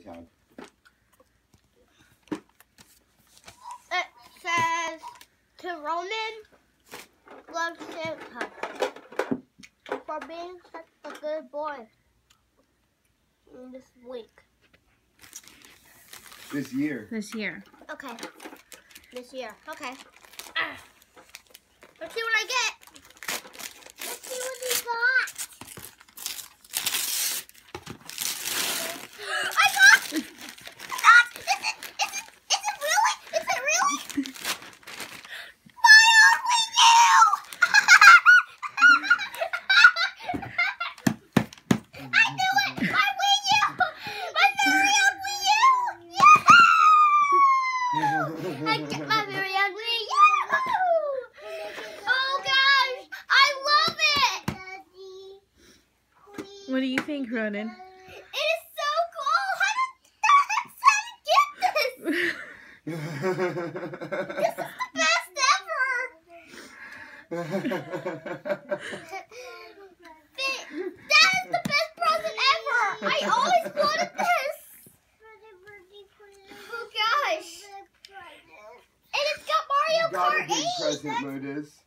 tab. It says to Ronan, love Santa for being such a good boy in this week. This year. This year. Okay. This year. Okay. Ah. Let's see what I get. Let's see what he got. I got. Ah, is it? Is it? Is it really? Is it really? My only you. I knew it. My Wii U. My very own Wii U. Yeah. I get my very Oh gosh, I love it. What do you think, Ronan? It is so cool. How did the heck did I get this? This is the best ever. Th- That is the best present ever. I always wanted this. Oh gosh. And it's got a big 8. present, Modus.